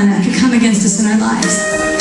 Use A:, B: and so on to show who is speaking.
A: one that could come against us in our lives.